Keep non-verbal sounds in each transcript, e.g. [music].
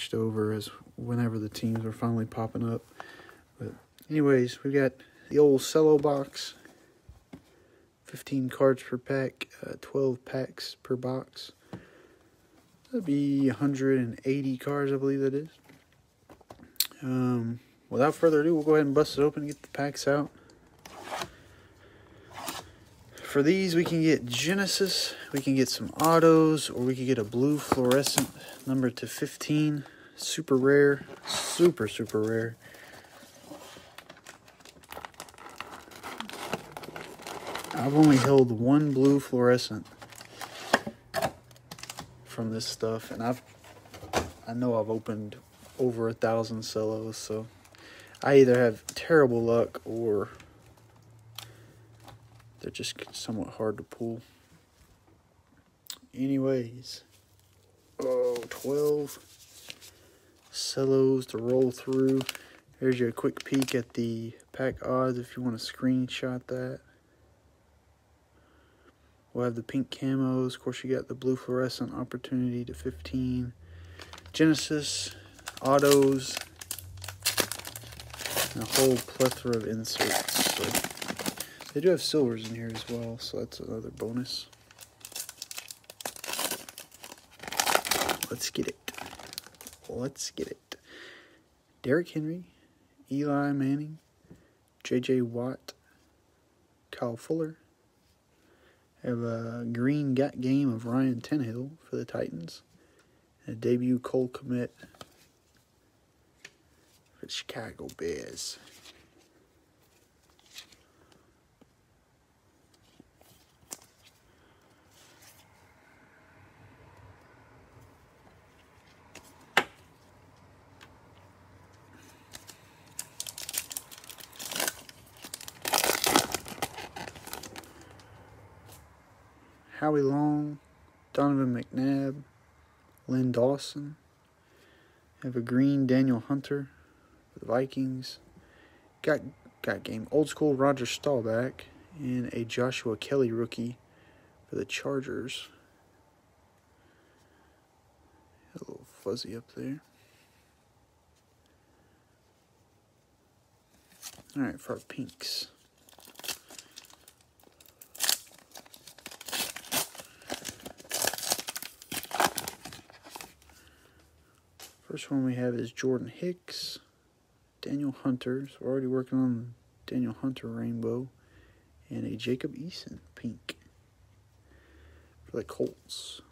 switched over as whenever the teams are finally popping up. But anyways, we got the old cello box. 15 cards per pack, uh, 12 packs per box. That'd be 180 cards, I believe that is. Um, without further ado, we'll go ahead and bust it open and get the packs out. For these, we can get Genesis, we can get some autos, or we could get a blue fluorescent number to 15. Super rare, super, super rare. I've only held one blue fluorescent from this stuff, and I've I know I've opened over a thousand cellos, so I either have terrible luck or they're just somewhat hard to pull. Anyways, oh, 12 cellos to roll through. Here's your quick peek at the pack odds if you want to screenshot that. We'll have the pink camos. Of course, you got the blue fluorescent opportunity to 15. Genesis, autos, and a whole plethora of inserts. So they do have silvers in here as well, so that's another bonus. Let's get it. Let's get it. Derrick Henry, Eli Manning, J.J. Watt, Kyle Fuller, have a green got game of Ryan Tannehill for the Titans. And a debut Cole Kmet for the Chicago Bears. Howie Long, Donovan McNabb, Len Dawson. Have a green Danielle Hunter for the Vikings. Got got game old school Roger Staubach and a Joshua Kelley rookie for the Chargers. A little fuzzy up there. All right, for our pinks. First one we have is Jordan Hicks, Daniel Hunter. So we're already working on Daniel Hunter rainbow, and a Jacob Eason pink for the Colts.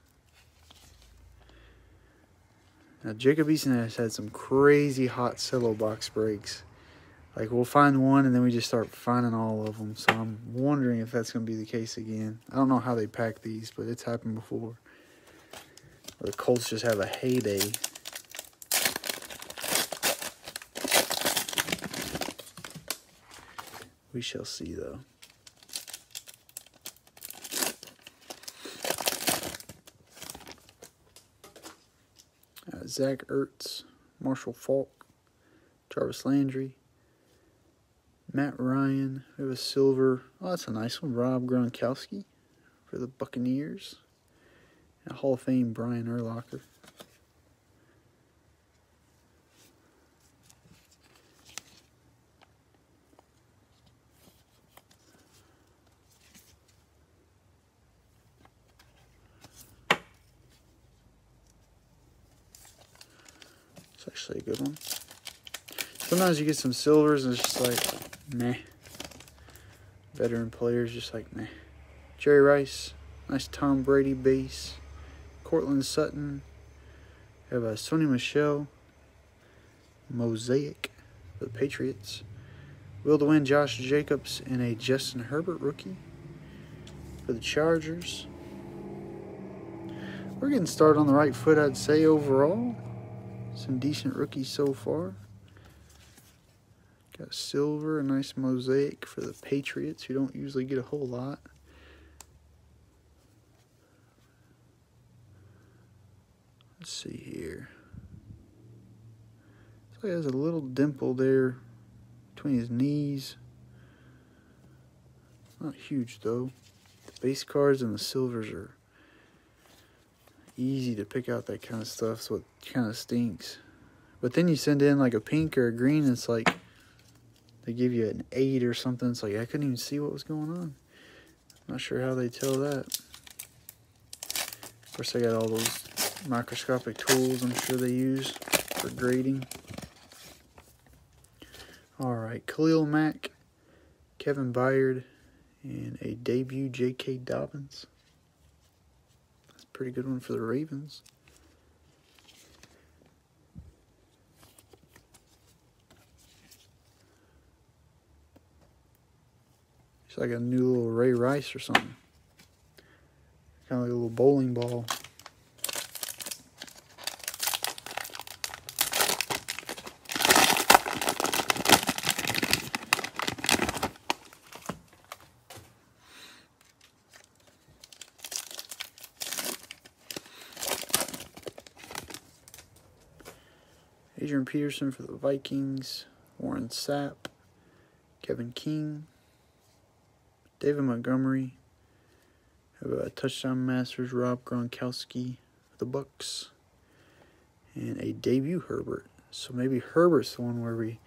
Now Jacob Eason has had some crazy hot cello box breaks. Like we'll find one and then we just start finding all of them. So I'm wondering if that's going to be the case again. I don't know how they pack these, but it's happened before. The Colts just have a heyday We shall see, though. Uh, Zach Ertz, Marshall Faulk, Jarvis Landry, Matt Ryan. We have a silver. Oh, that's a nice one. Rob Gronkowski for the Buccaneers. And Hall of Fame Brian Urlacher. Actually a good one. Sometimes you get some silvers and it's just like, meh. Veteran players just like, meh. Jerry Rice, nice Tom Brady base. Courtland Sutton. Have a Sony Michel. Mosaic for the Patriots. Will to win Josh Jacobs and a Justin Herbert rookie for the Chargers. We're getting started on the right foot, I'd say, overall. Some decent rookies so far. Got silver, a nice mosaic for the Patriots, who don't usually get a whole lot. Let's see here. So he has a little dimple there between his knees. Not huge though. The base cards and the silvers are easy to pick out that kind of stuff, so it kind of stinks. But then you send in like a pink or a green, it's like they give you an eight or something. It's like I couldn't even see what was going on. Not sure how they tell that. Of course, I got all those microscopic tools I'm sure they use for grading. All right, Khalil Mack, Kevin Byard, and a debut J.K. Dobbins. Pretty good one for the Ravens. It's like a new little Ray Rice or something. Kind of like a little bowling ball. Adrian Peterson for the Vikings, Warren Sapp, Kevin King, David Montgomery, have a touchdown masters Rob Gronkowski for the Bucks, and a debut Herbert. So maybe Herbert's the one where we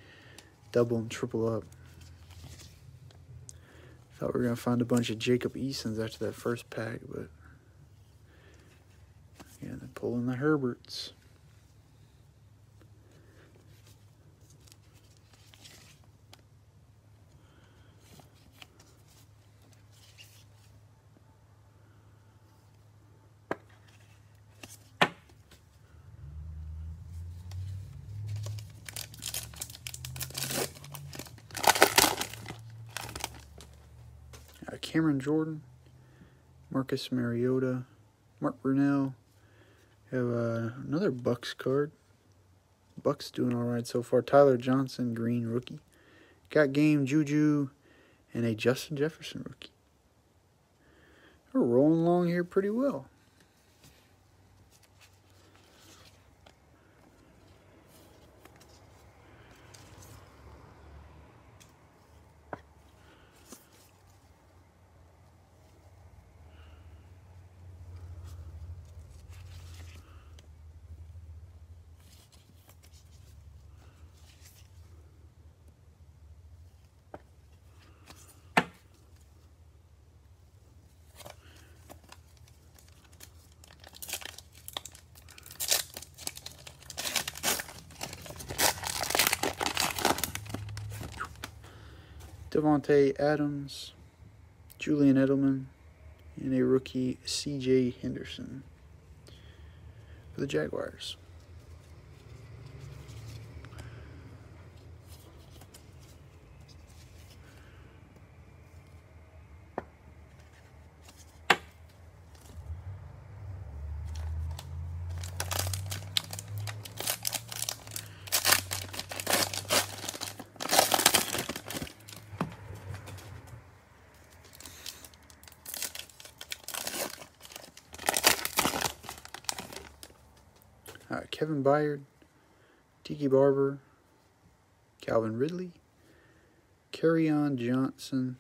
double and triple up. Thought we were gonna find a bunch of Jacob Easons after that first pack, but yeah, they're pulling the Herberts. Cameron Jordan, Marcus Mariota, Mark Brunell. Have uh, another Bucks card. Bucks doing all right so far. Tyler Johnson, green rookie. Got game Juju, and a Justin Jefferson rookie. We're rolling along here pretty well. Davante Adams, Julian Edelman, and a rookie C.J. Henderson for the Jaguars. Uh, Kevin Byard, Tiki Barber, Calvin Ridley, Kerryon Johnson,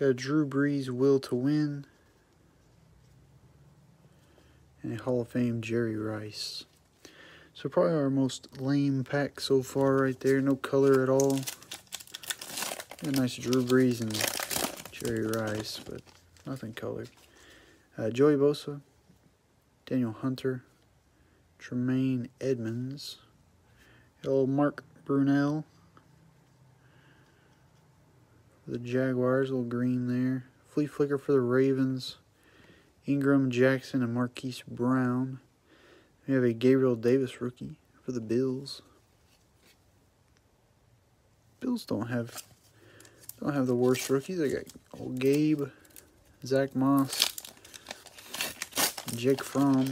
got a Drew Brees will to win, and a Hall of Fame Jerry Rice. So probably our most lame pack so far right there. No color at all. A nice Drew Brees and Jerry Rice, but nothing colored. Uh, Joey Bosa, Daniel Hunter, Tremaine Edmunds. Hello, Mark Brunell. The Jaguars, little green there. Flea Flicker for the Ravens. Ingram, Jackson, and Marquise Brown. We have a Gabriel Davis rookie for the Bills. Bills don't have don't have the worst rookies. They got old Gabe, Zach Moss, Jake Fromm.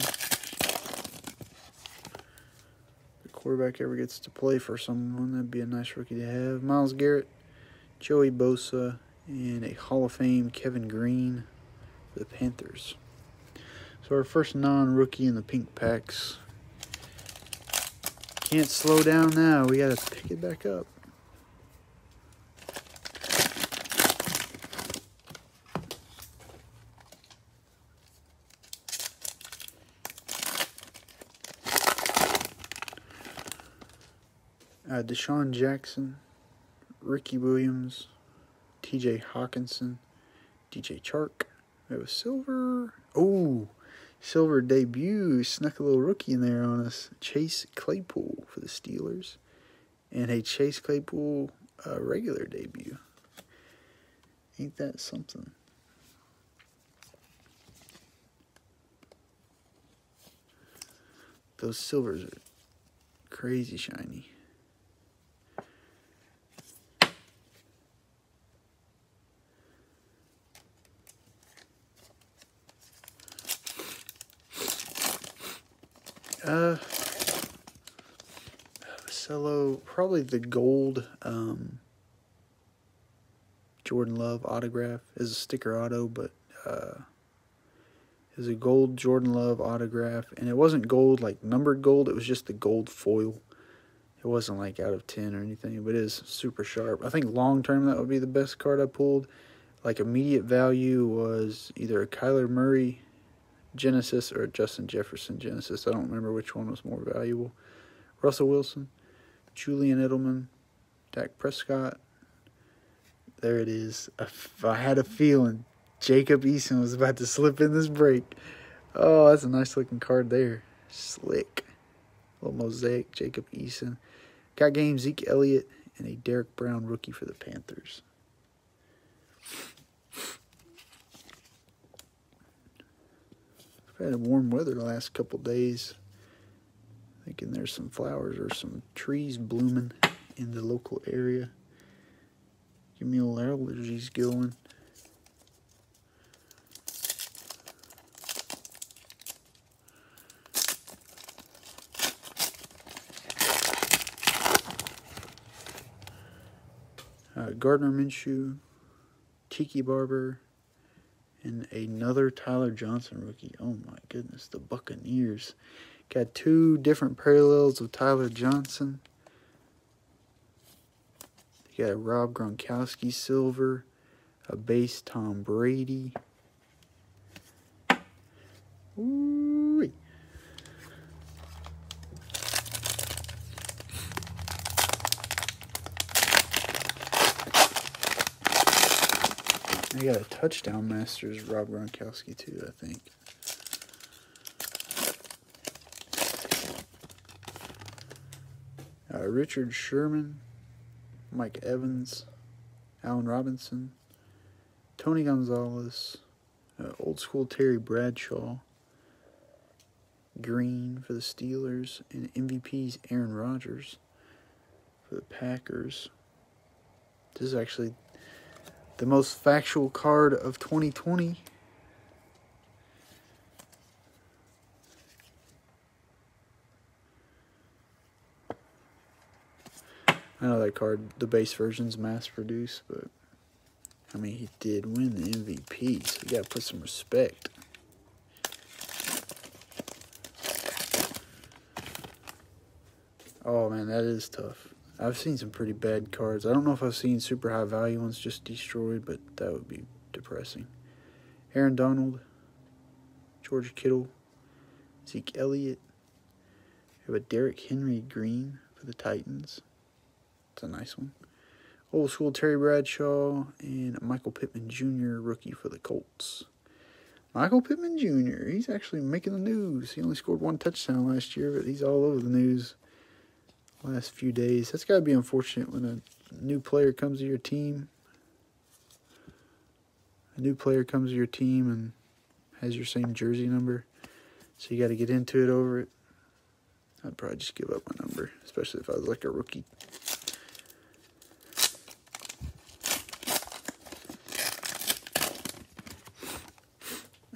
Quarterback ever gets to play for someone, that'd be a nice rookie to have. Myles Garrett, Joey Bosa, and a Hall of Fame Kevin Greene for the Panthers. So our first non-rookie in the pink packs. Can't slow down now. We got to pick it back up. DeSean Jackson, Ricky Williams, T.J. Hockenson, DJ Chark. We was silver. Oh, silver debut. Snuck a little rookie in there on us. Chase Claypool for the Steelers. And a Chase Claypool uh, regular debut. Ain't that something? Those silvers are crazy shiny. Uh, Cello, probably the gold um, Jordan Love autograph is a sticker auto, but uh, is a gold Jordan Love autograph, and it wasn't gold like numbered gold. It was just the gold foil. It wasn't like out of ten or anything, but it is super sharp. I think long term that would be the best card I pulled. Like immediate value was either a Kyler Murray Genesis or Justin Jefferson Genesis. I don't remember which one was more valuable. Russell Wilson, Julian Edelman, Dak Prescott. There it is. I had a feeling Jacob Eason was about to slip in this break. Oh, that's a nice looking card there. Slick. Little mosaic, Jacob Eason. Got game Zeke Elliott and a Derrick Brown rookie for the Panthers. Had warm weather the last couple days. Thinking there's some flowers or some trees blooming in the local area. Give me all allergies going. Uh, Gardner Minshew, Tiki Barber, and another Tyler Johnson rookie. Oh my goodness, the Buccaneers. Got two different parallels of Tyler Johnson. You got a Rob Gronkowski silver, a base Tom Brady. Ooh. They got a touchdown masters, Rob Gronkowski, too, I think. Uh, Richard Sherman, Mike Evans, Allen Robinson, Tony Gonzalez, uh, old school Terry Bradshaw, Green for the Steelers, and MVP's Aaron Rodgers for the Packers. This is actually the most factual card of 2020. I know that card, the base version's mass produced, but I mean, he did win the MVP, so you gotta put some respect. Oh man, that is tough. I've seen some pretty bad cards. I don't know if I've seen super high value ones just destroyed, but that would be depressing. Aaron Donald, George Kittle, Zeke Elliott. We have a Derrick Henry green for the Titans. It's a nice one. Old school Terry Bradshaw and Michael Pittman Jr. rookie for the Colts. Michael Pittman Jr. He's actually making the news. He only scored one touchdown last year, but he's all over the news last few days. That's got to be unfortunate when a new player comes to your team. A new player comes to your team and has your same jersey number. So you got to get into it over it. I'd probably just give up my number, especially if I was like a rookie.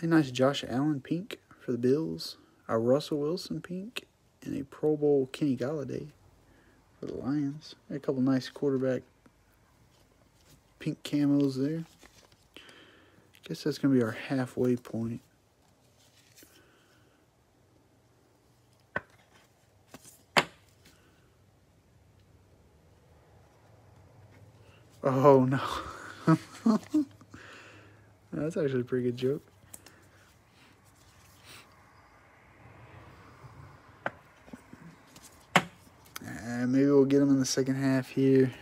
A nice Josh Allen pink for the Bills. A Russell Wilson pink. And a Pro Bowl Kenny Golladay for the Lions. a couple nice quarterback pink camos there. Guess that's going to be our halfway point. Oh no. [laughs] that's actually a pretty good joke. Uh, maybe we'll get them in the second half here.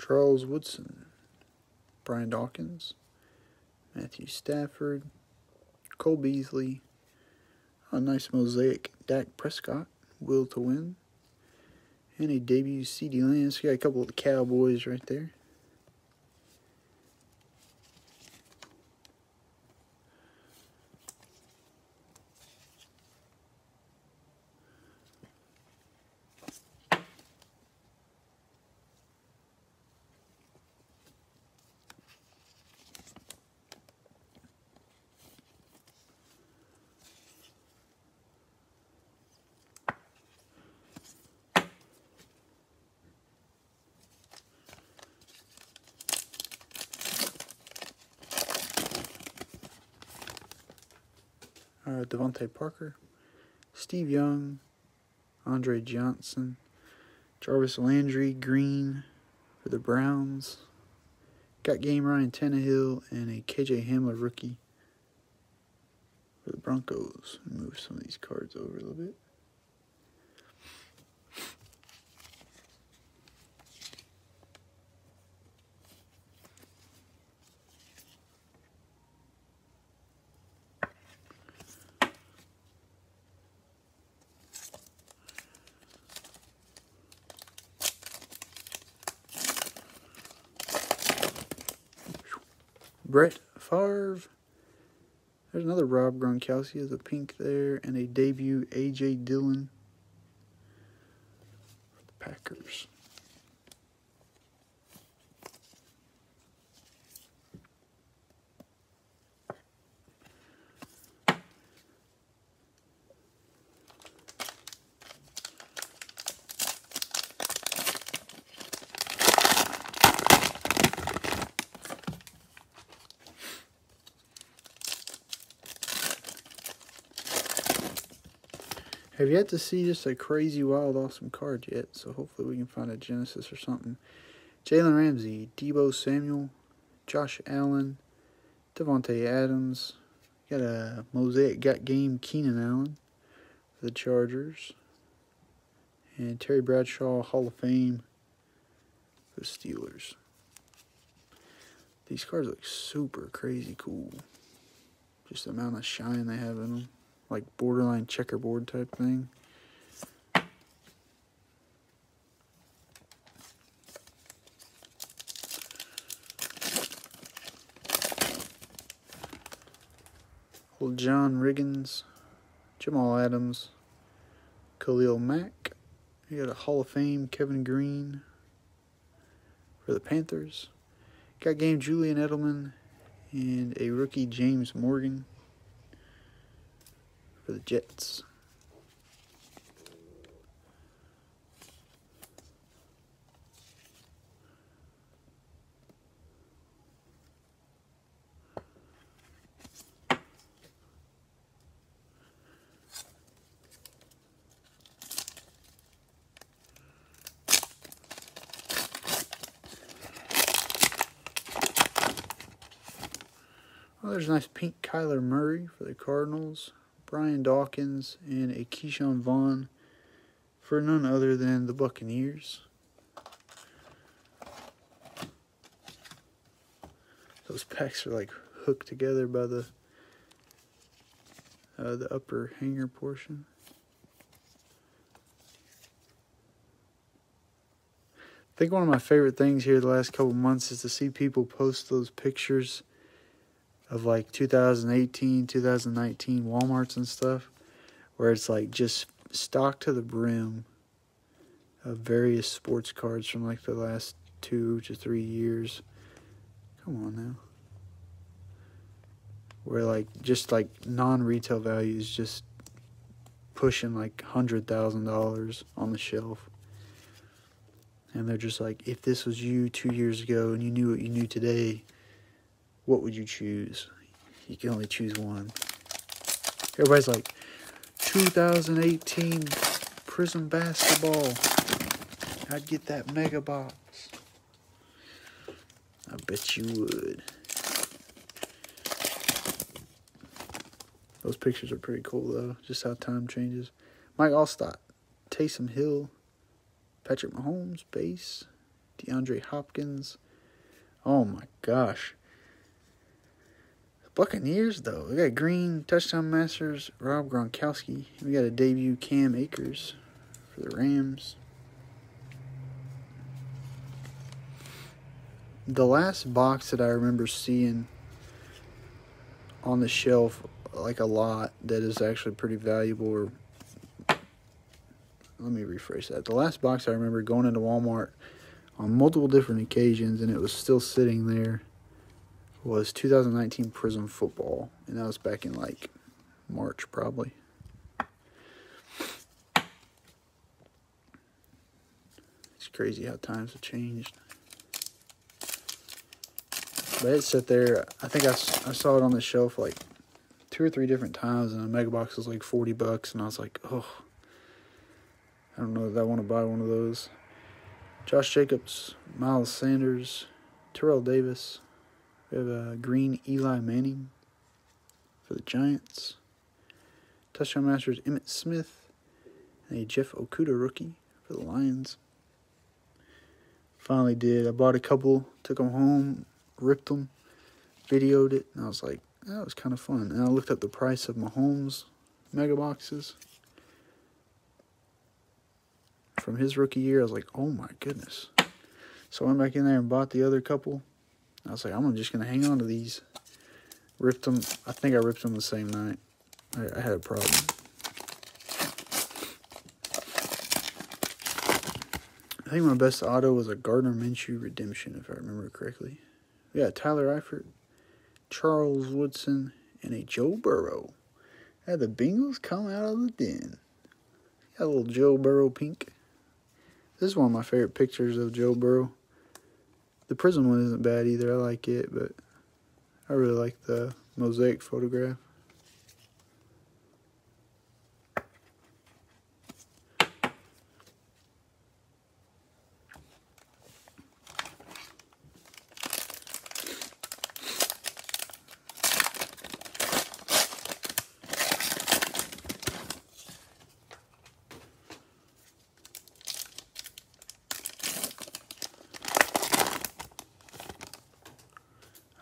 Charles Woodson, Brian Dawkins, Matthew Stafford, Cole Beasley, a nice mosaic Dak Prescott, Will to Win, and a debut CeeDee Lamb. Got a couple of the Cowboys right there. Uh, DeVante Parker, Steve Young, Andre Johnson, Jarvis Landry, Green for the Browns. Got game Ryan Tannehill and a KJ Hamler rookie for the Broncos. Move some of these cards over a little bit. Brett Favre. There's another Rob Gronkowski as a pink there, and a debut AJ Dillon for the Packers. Have yet to see just a crazy, wild, awesome card yet, so hopefully we can find a Genesis or something. Jalen Ramsey, Deebo Samuel, Josh Allen, Davante Adams. Got a Mosaic Got Game Keenan Allen for the Chargers. And Terry Bradshaw, Hall of Fame for the Steelers. These cards look super crazy cool. Just the amount of shine they have in them like borderline checkerboard type thing. Old John Riggins, Jamal Adams, Khalil Mack. You got a Hall of Fame Kevin Greene for the Panthers. Got game Julian Edelman and a rookie James Morgan for the Jets. There's a nice pink Kyler Murray for the Cardinals. Brian Dawkins, and a Ke'Shawn Vaughn for none other than the Buccaneers. Those packs are like hooked together by the uh, the upper hanger portion. I think one of my favorite things here the last couple months is to see people post those pictures of like 2018, 2019 Walmarts and stuff, where it's like just stocked to the brim of various sports cards from like the last two to three years. Come on now. Where like just like non retail values just pushing like hundred thousand dollars on the shelf. And they're just like, if this was you two years ago and you knew what you knew today, what would you choose? You can only choose one. Everybody's like, 2018 Prizm Basketball. I'd get that mega box. I bet you would. Those pictures are pretty cool though, just how time changes. Mike Alstott, Taysom Hill, Patrick Mahomes, base, DeAndre Hopkins. Oh my gosh. Buccaneers though. We got Green, touchdown masters, Rob Gronkowski. We got a debut Cam Akers for the Rams. The last box that I remember seeing on the shelf like a lot that is actually pretty valuable or let me rephrase that. The last box I remember going into Walmart on multiple different occasions and it was still sitting there was 2019 Prizm Football and that was back in like March probably. It's crazy how times have changed. But it sat there. I think I, I saw it on the shelf like two or three different times, and a mega box was like 40 bucks, and I was like, oh, I don't know if I want to buy one of those. Josh Jacobs, Miles Sanders, Terrell Davis. We have a green Eli Manning for the Giants. Touchdown Masters Emmitt Smith and a Jeff Okudah rookie for the Lions. Finally did. I bought a couple, took them home, ripped them, videoed it, and I was like, that was kind of fun. And I looked up the price of Mahomes mega boxes from his rookie year. I was like, oh my goodness. So I went back in there and bought the other couple. I was like, I'm just going to hang on to these. Ripped them. I think I ripped them the same night. I, I had a problem. I think my best auto was a Gardner Minshew redemption, if I remember correctly. Yeah, Tyler Eifert, Charles Woodson, and a Joe Burrow. Had the Bengals come out of the den. Got a little Joe Burrow pink. This is one of my favorite pictures of Joe Burrow. The Prizm one isn't bad either. I like it, but I really like the mosaic photograph.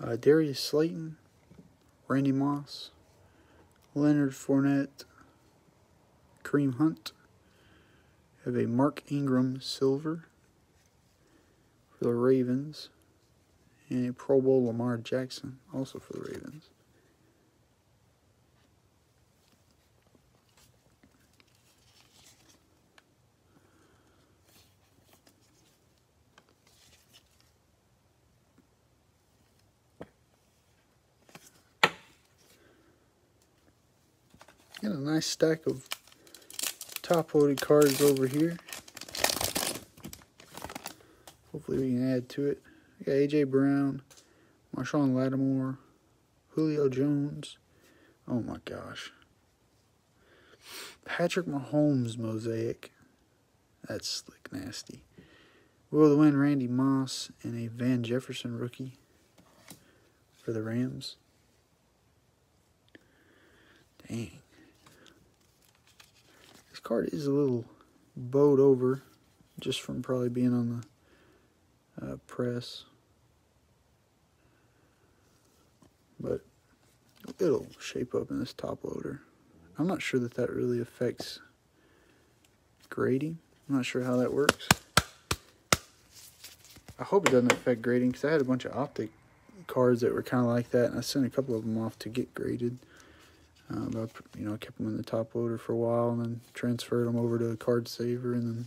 uh, Darius Slayton, Randy Moss, Leonard Fournette, Kareem Hunt. Have a Mark Ingram silver for the Ravens, and a Pro Bowl Lamar Jackson also for the Ravens. Nice stack of top loaded cards over here. Hopefully we can add to it. We got AJ Brown, Marshon Lattimore, Julio Jones. Oh my gosh. Patrick Mahomes mosaic. That's slick nasty. Will the win Randy Moss and a Van Jefferson rookie for the Rams. Dang card is a little bowed over just from probably being on the uh, press. But it'll shape up in this top loader. I'm not sure that that really affects grading. I'm not sure how that works. I hope it doesn't affect grading because I had a bunch of optic cards that were kind of like that and I sent a couple of them off to get graded. Um, I, you know, I kept them in the top loader for a while and then transferred them over to a card saver and then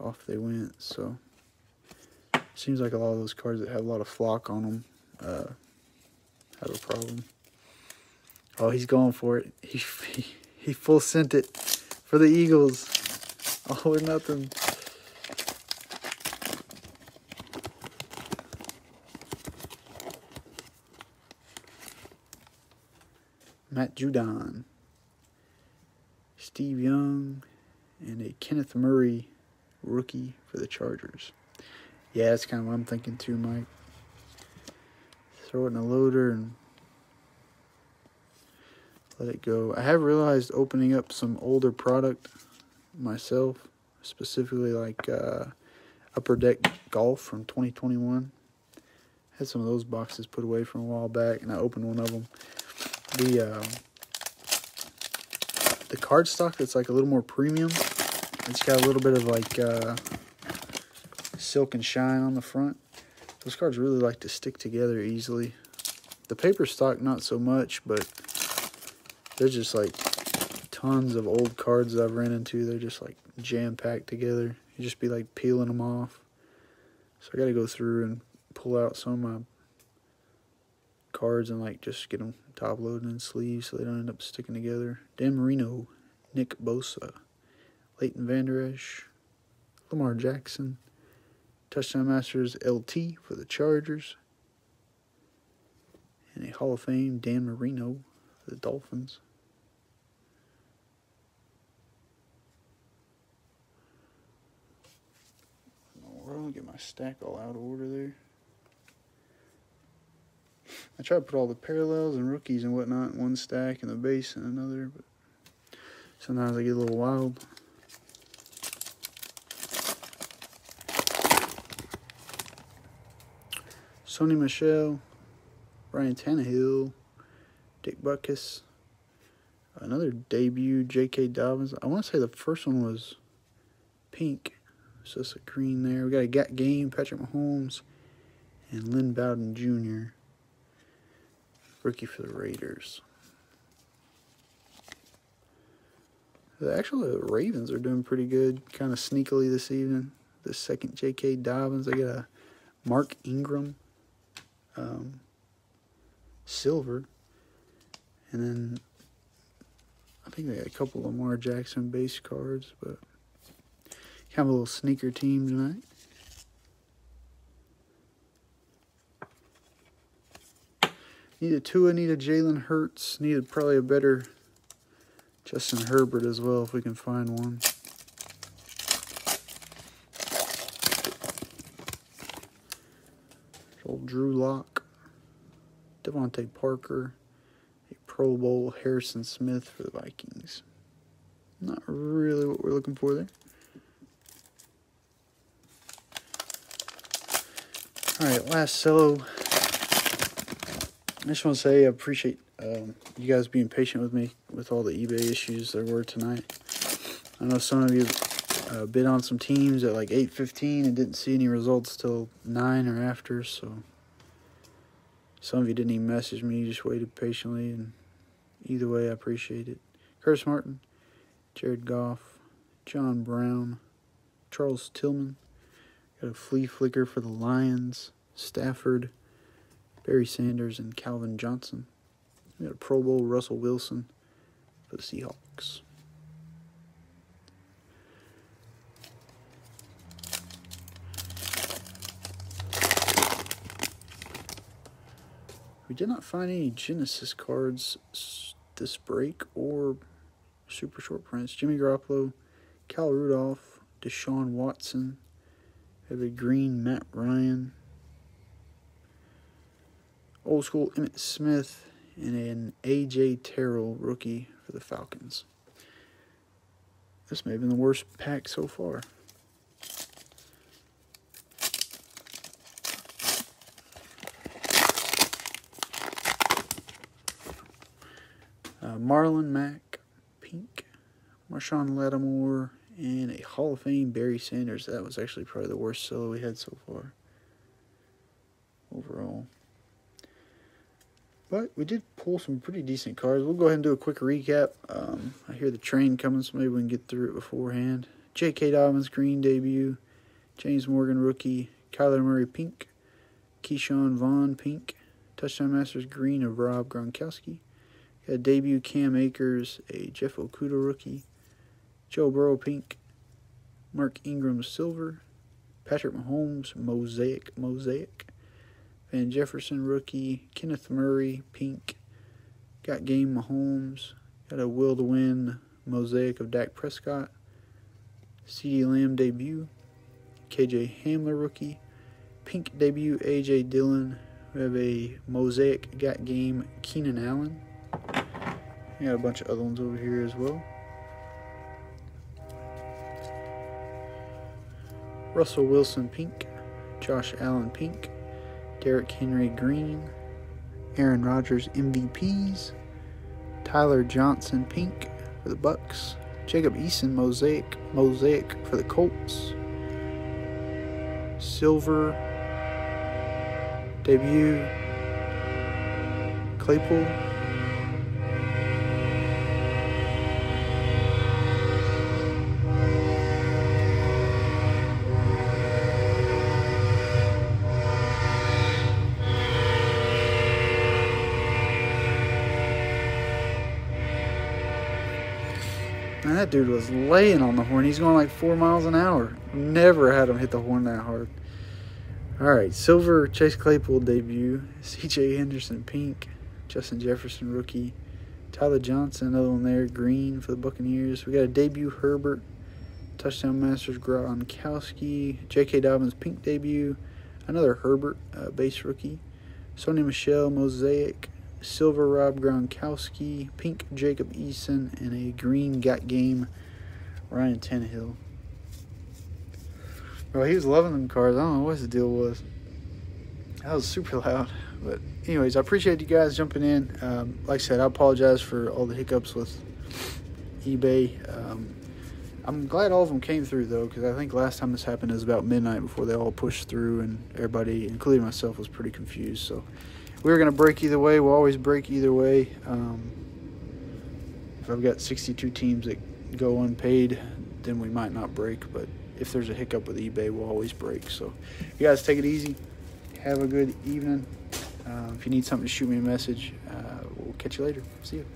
off they went. So seems like a lot of those cards that have a lot of flock on them uh, have a problem. Oh, he's going for it. He, [laughs] he, he full sent it for the Eagles. All or nothing. Matt Judon, Steve Young, and a Kenneth Murray rookie for the Chargers. Yeah, that's kind of what I'm thinking too, Mike. Throw it in a loader and let it go. I have realized opening up some older product myself, specifically like uh, Upper Deck Golf from 2021. Had some of those boxes put away from a while back, and I opened one of them. The uh, the card stock that's like a little more premium. It's got a little bit of like uh, silk and shine on the front. Those cards really like to stick together easily. The paper stock not so much, but they're just like tons of old cards I've ran into. They're just like jam packed together. You just be like peeling them off. So I got to go through and pull out some of my cards and like just get them top loading in sleeves so they don't end up sticking together. Dan Marino, Nick Bosa, Leighton Vander Esch, Lamar Jackson, Touchdown Masters LT for the Chargers, and a Hall of Fame Dan Marino for the Dolphins. I'll get my stack all out of order there. I try to put all the parallels and rookies and whatnot in one stack and the base in another, but sometimes I get a little wild. Sony Michel, Ryan Tannehill, Dick Butkus, another debut, J.K. Dobbins. I want to say the first one was pink, so it's a green there. We got a Got Game, Patrick Mahomes, and Lynn Bowden Jr., rookie for the Raiders. Actually, the Ravens are doing pretty good, kind of sneakily this evening. The second J.K. Dobbins, they got a Mark Ingram, um, silver, and then I think they got a couple Lamar Jackson base cards, but kind of a little sneaker team tonight. Need a Tua, need a Jalen Hurts, needed probably a better Justin Herbert as well if we can find one. Old Drew Lock, DeVante Parker, a Pro Bowl Harrison Smith for the Vikings. Not really what we're looking for there. All right, last cello. I just want to say I appreciate um, you guys being patient with me with all the eBay issues there were tonight. I know some of you uh, bid on some teams at like 8.15 and didn't see any results till 9 or after, so some of you didn't even message me, you just waited patiently, and either way, I appreciate it. Curtis Martin, Jared Goff, John Brown, Charles Tillman, got a flea flicker for the Lions, Stafford, Barry Sanders, and Calvin Johnson. We got a Pro Bowl Russell Wilson for the Seahawks. We did not find any Genesis cards this break or super short prints. Jimmy Garoppolo, Cal Rudolph, Deshaun Watson, a green Matt Ryan, old school Emmitt Smith, and an AJ Terrell rookie for the Falcons. This may have been the worst pack so far. Uh, Marlon Mack, pink, Marshon Lattimore, and a Hall of Fame Barry Sanders. That was actually probably the worst cello we had so far. Overall. We did pull some pretty decent cards. We'll go ahead and do a quick recap. Um, I hear the train coming, so maybe we can get through it beforehand. J.K. Dobbins, green debut. James Morgan, rookie. Kyler Murray, pink. Ke'Shawn Vaughn, pink. Touchdown Masters, green of Rob Gronkowski. Got debut Cam Akers, a Jeff Okudah rookie. Joe Burrow, pink. Mark Ingram, silver. Patrick Mahomes, mosaic, mosaic. Van Jefferson, rookie. Kenneth Murray, pink. Got game Mahomes. Got a will to win mosaic of Dak Prescott. CeeDee Lamb debut, KJ Hamler rookie, pink debut AJ Dillon. We have a mosaic got game Keenan Allen. We got a bunch of other ones over here as well. Russell Wilson pink, Josh Allen pink, Derrick Henry green, Aaron Rodgers MVPs, Tyler Johnson pink for the Bucks, Jacob Eason mosaic mosaic for the Colts, silver debut Claypool that dude was laying on the horn. He's going like four miles an hour. Never had him hit the horn that hard. All right, silver Chase Claypool debut. C.J. Henderson pink. Justin Jefferson rookie. Tyler Johnson, another one there, green for the Buccaneers. We got a debut Herbert. Touchdown Masters Gronkowski. J.K. Dobbins pink debut. Another Herbert uh, base rookie. Sony Michel, mosaic silver Rob Gronkowski, pink Jacob Eason, and a green got game Ryan Tannehill. Well, he was loving them cards. I don't know what the deal was. That was super loud. But anyways, I appreciate you guys jumping in. Um, like I said, I apologize for all the hiccups with eBay. Um, I'm glad all of them came through though, because I think last time this happened was about midnight before they all pushed through, and everybody, including myself, was pretty confused. So we were going to break either way. We'll always break either way. Um, if I've got 62 teams that go unpaid, then we might not break. But if there's a hiccup with eBay, we'll always break. So you guys take it easy. Have a good evening. Uh, if you need something shoot me a message, uh, we'll catch you later. See you.